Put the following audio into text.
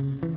Bye.